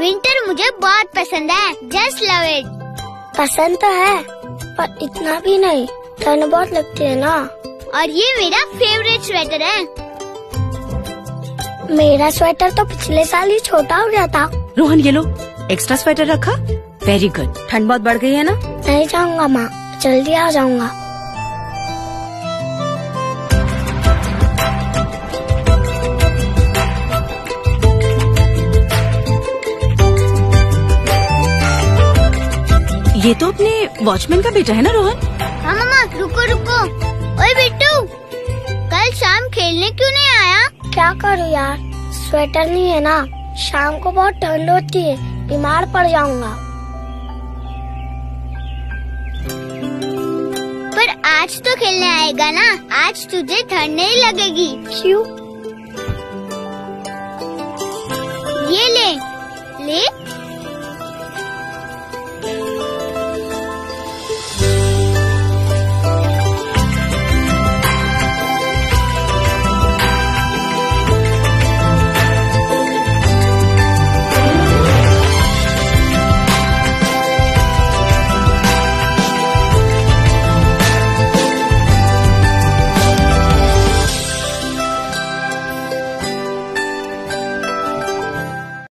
मुझे बहुत पसंद है। जस्ट लव इट पसंद तो है पर इतना भी नहीं। ठंड बहुत लगती है ना। और ये मेरा फेवरेट स्वेटर है। मेरा स्वेटर तो पिछले साल ही छोटा हो गया था। रोहन ये लो। एक्स्ट्रा स्वेटर रखा? वेरी गुड ठंड बहुत बढ़ गई है ना? नहीं जाऊँगा माँ। जल्दी आ जाऊँगा। ये तो अपने वॉचमैन का बेटा है ना रोहन? हाँ मामा रुको रुको। ओए बिट्टू कल शाम खेलने क्यों नहीं आया? क्या करूँ यार? स्वेटर नहीं है ना। शाम को बहुत ठंड होती है। बीमार पड़ जाऊँगा। पर आज तो खेलने आएगा ना। आज तुझे ठंड नहीं लगेगी। क्यों? ये ले। ले।